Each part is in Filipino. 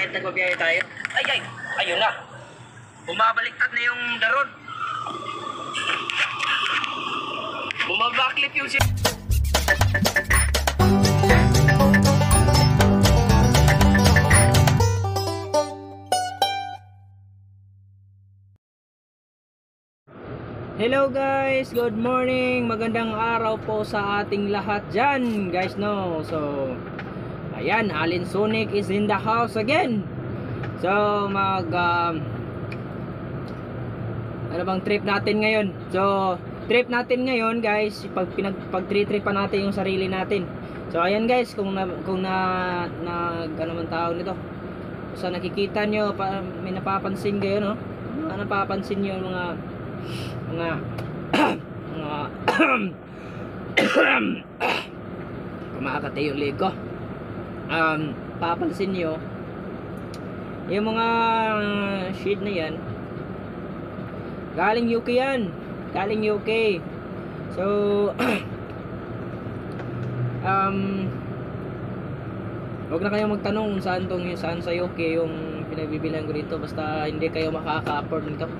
kahit nagbabiyahe tayo. Ay, ay, ayun na. Bumabaliktad na yung daron. Bumabaklip yung si... Hello guys, good morning. Magandang araw po sa ating lahat dyan, guys no. So, ayan, Alin Sonic is in the house again. So, mag um, ano bang trip natin ngayon? So, trip natin ngayon, guys, pag pinag pag tripan natin yung sarili natin. So, ayan guys, kung na, kung na, na ano man tawag nito. Sa nakikita nyo, pa, may napapansin kayo, no? Mga napapansin nyo mga mga mga kumakate yung leg ko um, papansin nyo yung mga shade na yan galing UK yan galing UK so um Huwag na kayong magtanong saan tong saan sa UK yung pinagbibilan ko dito basta hindi kayo makaka-afford nito.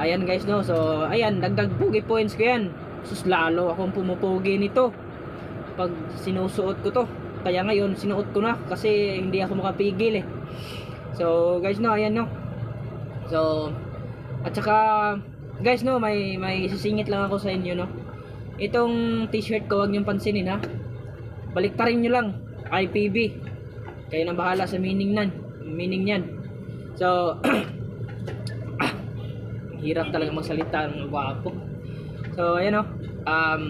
Ayan guys no. So ayan dagdag pugi points ko yan. Sus lalo akong pumupugi nito. Pag sinusuot ko to. Kaya ngayon sinuot ko na kasi hindi ako makapigil eh. So guys no, ayan no. So at saka guys no, may may sisingit lang ako sa inyo no. Itong t-shirt ko wag niyo pansinin ha. Baliktarin niyo lang. IPB. Kayo na bahala sa meaning nan. Meaning niyan. So hirap talaga magsalita ng gwapo. So, ayan o. Um,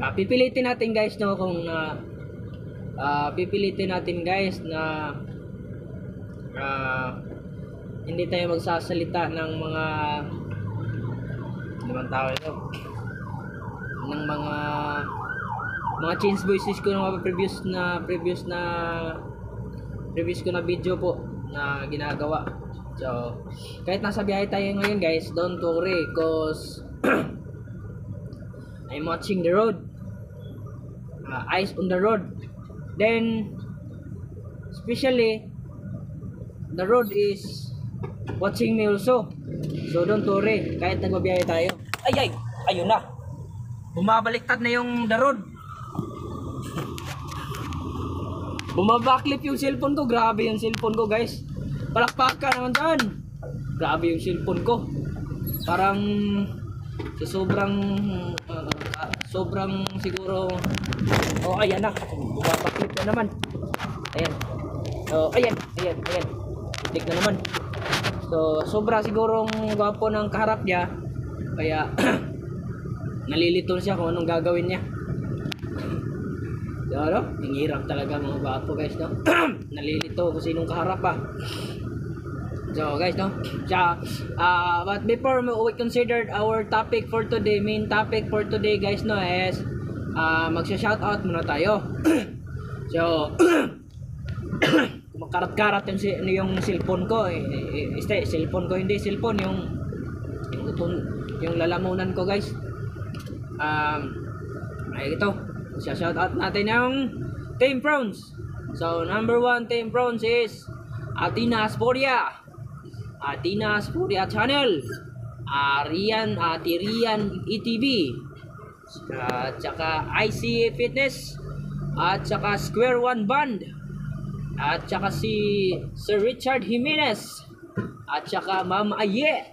ah, pipilitin natin guys no kung uh, ah, pipilitin natin guys na ah, hindi tayo magsasalita ng mga ano man tawag ito ng mga mga change voices ko ng mga previous na previous na previous ko na video po na ginagawa So, kahit nasa biyahe tayo ngayon guys, don't worry cause I'm watching the road. Uh, eyes on the road. Then, especially, the road is watching me also. So, don't worry, kahit nagbabiyahe tayo. Ay, ay, ayun na. Bumabaliktad na yung the road. Bumabaklip yung cellphone ko. Grabe yung cellphone ko guys. Palakpakan naman dyan. Grabe yung cellphone ko. Parang sa sobrang uh, uh, sobrang siguro oh ayan na. Bumabaklip na naman. Ayan. Oh ayan ayan ayan. Tik na naman. So sobra sigurong gwapo ng kaharap niya. Kaya nalilito siya kung anong gagawin niya. So, ano? Ang hirap talaga mga gwapo guys, no? Nalilito kung sinong kaharap pa. So, guys, no? So, uh, but before we considered our topic for today, main topic for today, guys, no, is uh, magsha-shoutout muna tayo. so, makarat-karat yung, yung cellphone ko. Eh, eh, este, cellphone ko, hindi cellphone, yung yung, yung lalamunan ko, guys. Um, ay, ito. Magsha-shoutout natin yung Team Prawns. So, number one Team Prawns is Atina Sporia. Atina Sporia Channel. Arian, Ate Rian ETV. At saka ICA Fitness. At saka Square One Band. At saka si Sir Richard Jimenez. At saka Ma'am Aye.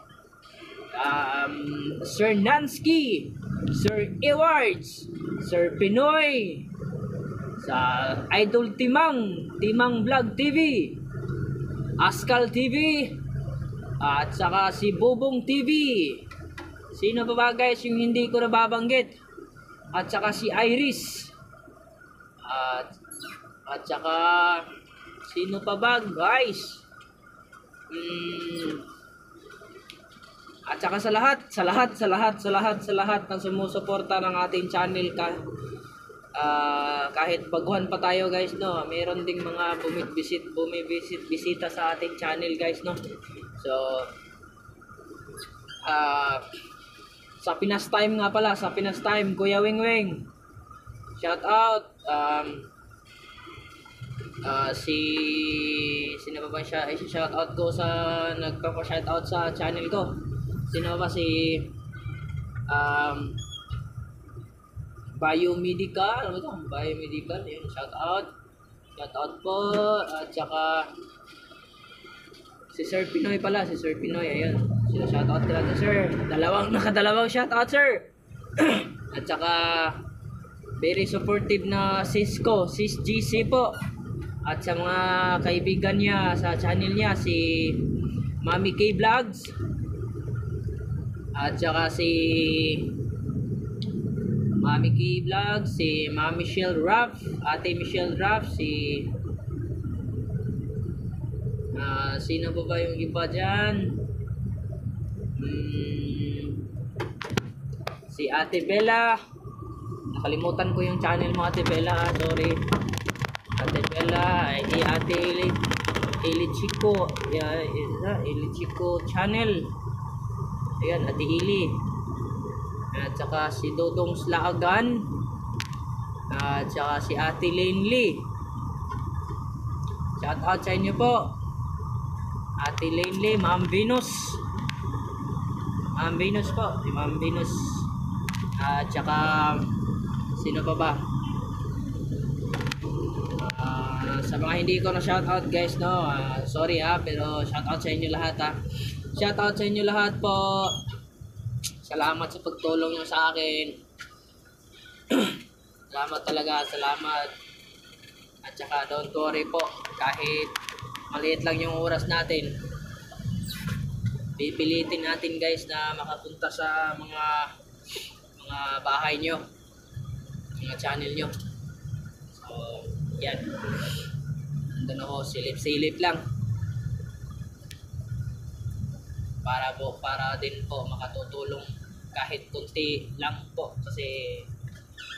Um, Sir Nansky. Sir Ewards. Sir Pinoy. Sa Idol Timang. Timang Vlog TV. Askal TV. At saka si Bubong TV. Sino pa ba guys yung hindi ko nababanggit? At saka si Iris. At at saka sino pa ba guys? Hmm, at saka sa lahat, sa lahat, sa lahat, sa lahat, sa lahat ng sumusuporta ng ating channel ka ah, kahit baguhan pa tayo guys no, meron ding mga bumibisit, bumibisit bisita sa ating channel guys no. So ah sa Pinas Time nga pala, sa Pinas Time, Kuya Wing Wing. Shout out um Ah, si sino ba ba siya? Ay, shout out ko sa nagpa-shout out sa channel ko. Sino ba si um Biomedical, ano to? Biomedical, yun, shout out. Shout out po. At saka si Sir Pinoy pala, si Sir Pinoy, ayun. Sino shout out ko natin, Sir. Dalawang, nakadalawang shout out, Sir. At saka very supportive na sis ko, sis GC po. At sa mga kaibigan niya sa channel niya, si Mami K Vlogs. At saka si Mami K Vlogs, si Mami Michelle Raff, Ate Michelle Raff, si Ah, sino pa ba yung iba dyan? Hmm, si Ate Bella. Nakalimutan ko yung channel mo Ate Bella, ah, sorry. Ate Bella, di Ate Eli, Eli Chico, yeah, Eli Chico channel. Ayan, Ate Ili. At saka si Dodong Slaagan. At saka si Ate Linley. Shout out sa inyo po. Ate Linley, Ma'am Venus. Ma'am Venus po, si Ma'am Venus. At saka sino pa ba? Ah, sa mga hindi ko na shoutout guys no, ah, sorry ah, pero shoutout sa inyo lahat ah. Shoutout sa inyo lahat po. Salamat sa pagtulong nyo sa akin. salamat talaga, salamat. At saka don't worry po, kahit maliit lang yung oras natin. Pipilitin natin guys na makapunta sa mga mga bahay nyo, mga channel nyo. So, yan. Nandun ako, silip-silip lang. Para po, para din po makatutulong kahit kunti lang po kasi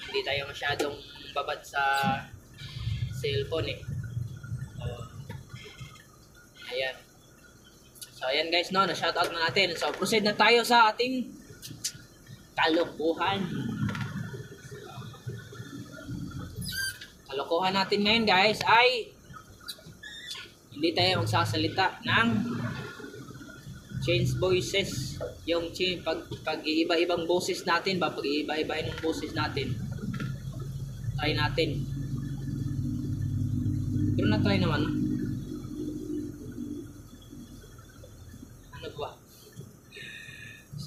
hindi tayo masyadong babad sa cellphone eh. Ayan. So ayan guys no, na-shoutout na natin. So proceed na tayo sa ating kalokohan. Kalokohan natin ngayon guys ay hindi tayo magsasalita ng change voices. Yung change, pag, pag iiba-ibang boses natin ba, pag iiba-ibahin ng boses natin, try natin. Pero na-try naman. Ano ba?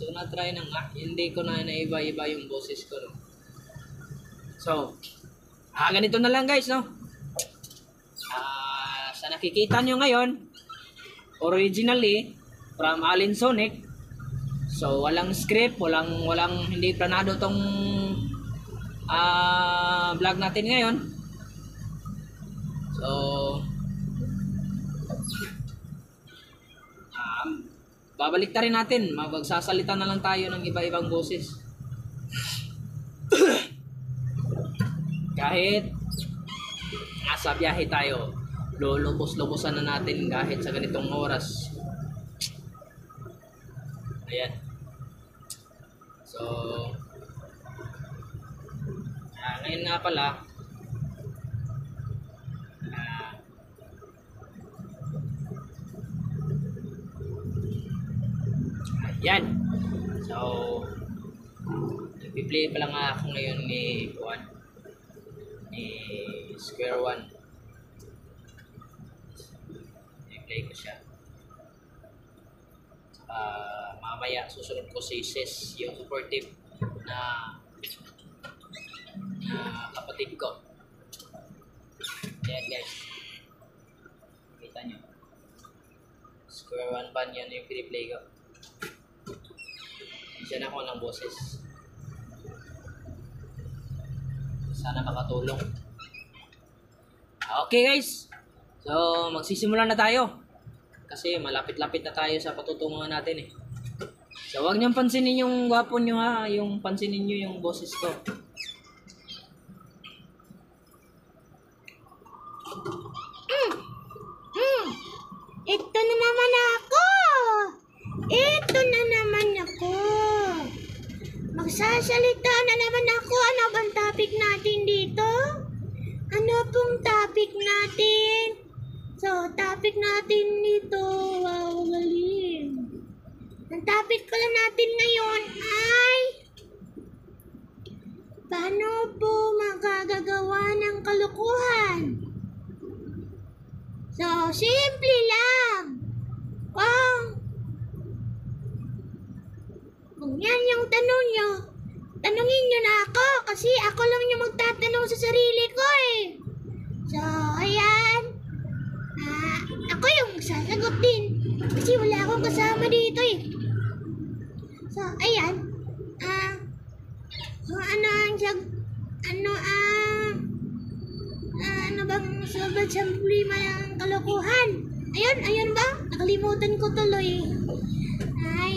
So, na-try na nga. Hindi ko na naiba-iba yung boses ko. No? So, ah, ganito na lang guys, no? Ah, sa nakikita nyo ngayon, originally, from Alin Sonic, so walang script, walang, walang, hindi planado tong ah, vlog natin ngayon. So, um, babalik ta rin natin. Magsasalita na lang tayo ng iba-ibang boses. kahit nasa biyahe tayo, lulubos-lubosan na natin kahit sa ganitong oras. Ayan. So, ah, ngayon nga pala, Yan. So, nagpi-play pa lang ako ngayon ni Juan. Ni Square One. I-play ko siya. Ah, mamaya susunod ko si Sis, yung supportive na na kapatid ko. Ayan guys. Kita nyo. Square One Band yan yung piniplay ko. Diyan ako ng boses. Sana makatulong. Okay guys. So, magsisimula na tayo. Kasi malapit-lapit na tayo sa patutunguhan natin eh. So, huwag niyong pansinin yung gwapo niyo ha. Yung pansinin niyo yung boses ko. Hmm, ito na naman ako. Ito na naman ako. Magsasalita na naman ako. Ano bang topic natin dito? Ano pong topic natin? topic natin dito. Wow, galing. Ang topic pala natin ngayon ay Paano po magagagawa ng kalukuhan? So, simple lang. Kung, kung yan yung tanong nyo, tanungin nyo na ako kasi ako lang yung magtatanong sa sarili ko eh. So, ayan. Ah, ako yung sasagot din. Kasi wala akong kasama dito eh. So, ayan. Ah, kung ano ang sag... Ano ang... ah, ano bang sobrang sa problema ng kalokohan? Ayun, ayun ba? Nakalimutan ko tuloy.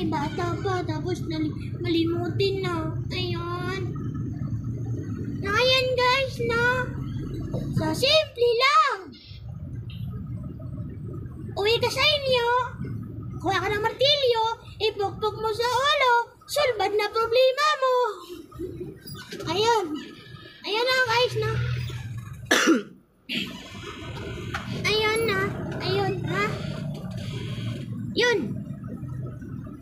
Ay, bata pa. Tapos malimutin na. Ayun. Na ayan guys, no? So, simple lang. Uwi ka sa inyo. Kuha ka ng martilyo. Ipukpok mo sa ulo. Sulbad na problema mo. Ayun. Ayun na guys, no? Ayun na. Ayun, ha? Yun.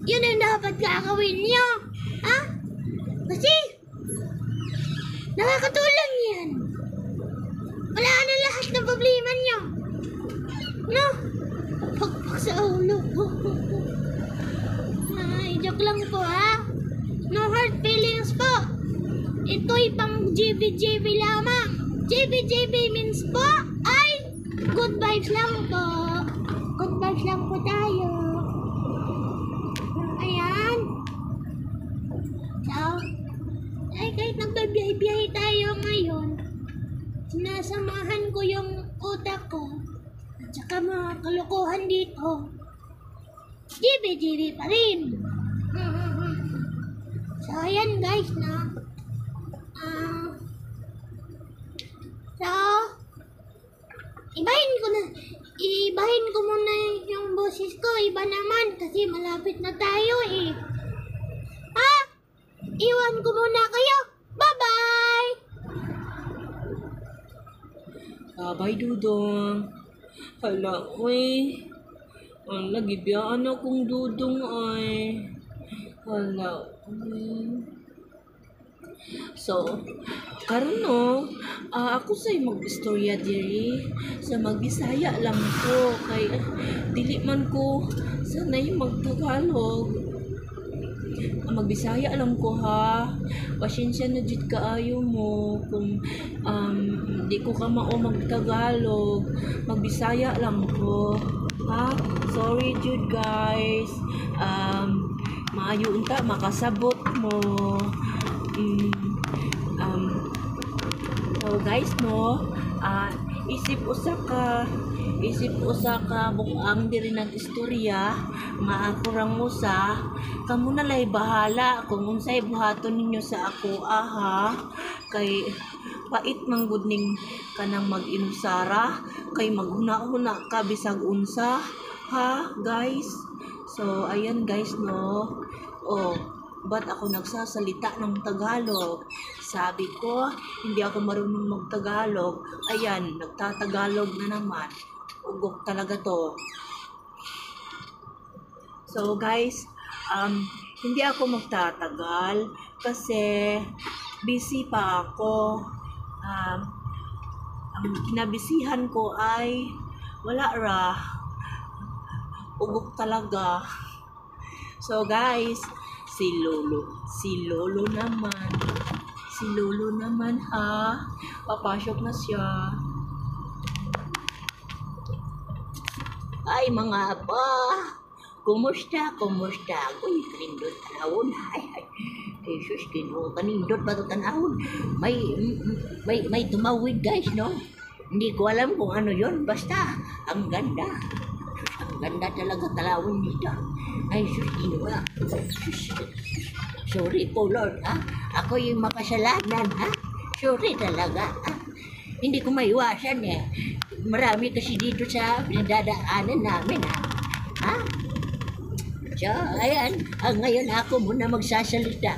Yun ang dapat gagawin niyo. Ha? Kasi, nakakatulong yan. Wala na lahat ng problema niyo. No? Pagpak sa ulo. Ay, joke lang po ha. No hard feelings po. Ito'y pang JB-JB lamang. JB-JB means po ay good vibes lang po. Good vibes lang po tayo. Ayan. So, ay kahit nagbabiyahe tayo ngayon, sinasamahan ko yung utak ko at saka mga kalokohan dito. JB-JB pa rin. So, ayan guys na. Ah. so, ibahin ko na, ibahin ko muna yung boses ko. Iba naman kasi malapit na tayo eh. Ha? Iwan ko muna kayo. Bye-bye! Abay, Dudong. Hala, uy. Ang lagibiyaan akong Dudong ay. Hala, uy. So, karon no, ah, ako say mag-istorya diri sa magbisaya lang ko kay dili man ko sanay magtagalog. Magbisaya lang ko ha. Pasensya na jud kaayo mo kung um, di ko ka mao magtagalog. Magbisaya lang ko. Ha? Sorry jud guys. Um, maayo unta makasabot mo. Mm, um, so guys no, ah isip usa ka isip usa ka bukang diri nag istorya nga ako rang usa kamo na lay bahala kung unsay buhaton ninyo sa ako aha kay pait man gud ning kanang mag-inusara kay maghuna-huna ka bisag unsa ha guys so ayan guys no oh ba't ako nagsasalita ng Tagalog? Sabi ko, hindi ako marunong magtagalog. Ayan, nagtatagalog na naman. Ugok talaga to. So guys, um, hindi ako magtatagal kasi busy pa ako. Um, ang kinabisihan ko ay wala ra. Ugok talaga. So guys, si Lolo, si Lolo naman. Si Lolo naman ha. Papasok na siya. Ay mga apa. Kumusta? Kumusta? Uy, kanindot tanawon. Ay, ay. Jesus, kino, kanindot ba ito tanawon? May, may, may tumawid guys, no? Hindi ko alam kung ano yon Basta, ang ganda. Ang ganda talaga talawon nito. Ay, sus, kinuha. Sorry po, Lord, ha? Ako yung makasalanan, ha? Sorry talaga, ha? Hindi ko maiwasan, eh. Marami kasi dito sa pinagdadaanan namin, ha? Ha? So, ayan. Ah, ngayon ako muna magsasalita.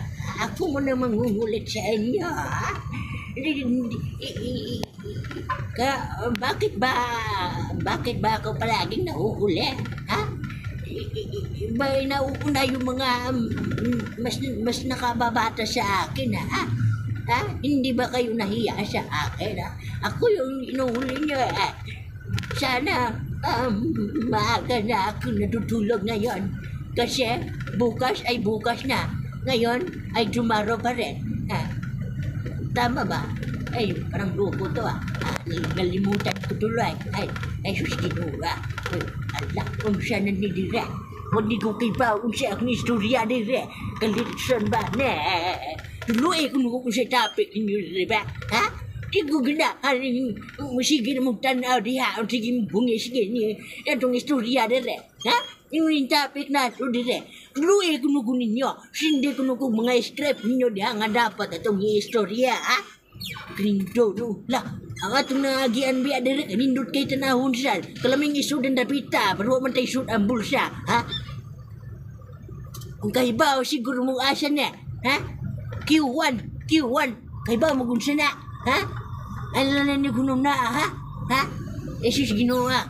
Ako muna mangungulit sa inyo, Ka, bakit ba, bakit ba ako palaging nahuhuli? Ha? Ba nauuna yung mga mm, mas mas nakababata sa akin ha? Ha? Hindi ba kayo nahiya sa akin ha? Ako yung inuhuli niyo eh. Sana um, maaga na ako natutulog ngayon. Kasi bukas ay bukas na. Ngayon ay tomorrow pa rin. Ha? Tama ba? Ay, parang loko to ah. nalimutan ko tuloy. Ay, ay sus kinuha. Ay, ala, kung siya nanidira. Hindi ko kipa kung siya ang istorya dire. Kalitson ba? Ne. Tuloy ko nung kung siya topic ninyo, di ba? Ha? Di ko gana. Haring, sige na mong tanaw diha. Ang sige mong bungi, sige niya. Itong istorya dire. Ha? Yung topic na ito dire. Tuloy ko nung ninyo. Hindi ko nung mga script ninyo diha nga dapat itong istorya, ha? Krindo no. La, ang atong naagian biya dire kanindot kay tanahon sal. Kalaming isud ang dapita, pero man tay isud ang bulsa, ha? Kung kahibaw siguro mong asa na, ha? Q1, Q1, kahibaw mo kung sana, ha? Ano na ni kunom na, ha? Ha? Jesus ginawa.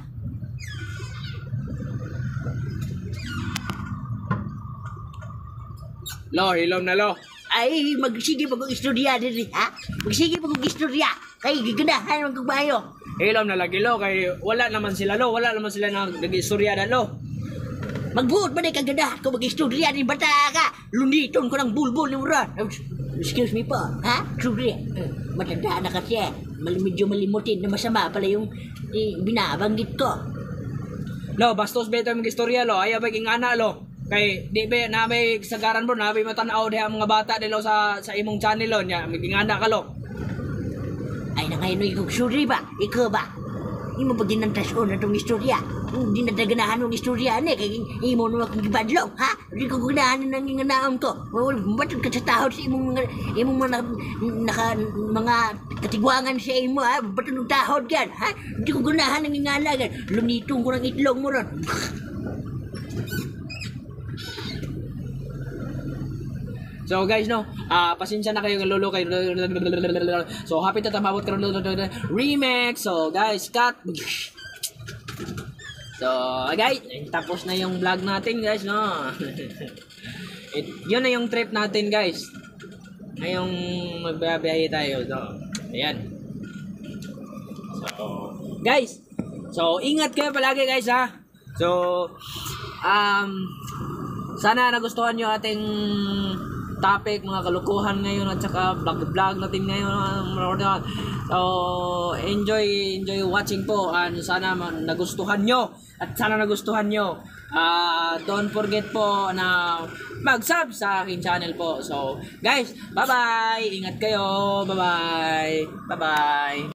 Lo, hilom na lo. Ay, magsige pag istorya dire, ha? Magsige pag istorya. Kay giganahan ang kabayo. Hilom na lagi lo, kay wala naman sila lo, wala naman sila na nag-istorya na lo. Magbuot ba na kagadahan ko mag-istorya ni bata ka? Luniton ko ng bulbul ni Muran. Excuse me po, ha? Sorry. Eh, Matanda na kasi. Mal medyo malimutin na masama pala yung eh, binabanggit ko. Lo, bastos beto yung istorya lo, ayaw ba king ana lo. Kay di ba na may sagaran bro, na may matanaw diha mga bata dilo sa sa imong channel lo nya, maging ana ka lo. Ay na ngayon ikaw, sorry ba? Ikaw ba? Imo pa ginantason na itong istorya. Hindi na daganahan ng istorya ni. Kaya imo naman akong gibadlaw, ha? Hindi ko ganahan ng inganaon ko. Ba't ka sa tahod sa imong mga, imong mga, naka, mga katigwangan sa imo, ha? Ba't ang tahod yan, ha? Hindi ko ganahan ng ingalagan. Lunitong ko ng itlog mo ron. So guys no, ah pasensya na kayo lolo kayo. So happy to tamabot karon remix. So guys, cut. So guys, tapos na yung vlog natin guys no. It, yun na yung trip natin guys. Ngayong magbabiyahe tayo. So, ayan. So, guys. So, ingat kayo palagi guys ha. So, um, sana nagustuhan nyo ating topic, mga kalukuhan ngayon at saka vlog-vlog natin ngayon. So, enjoy enjoy watching po and sana nagustuhan nyo at sana nagustuhan nyo. Ah, don't forget po na mag-sub sa aking channel po. So, guys, bye-bye! Ingat kayo! Bye-bye! Bye-bye!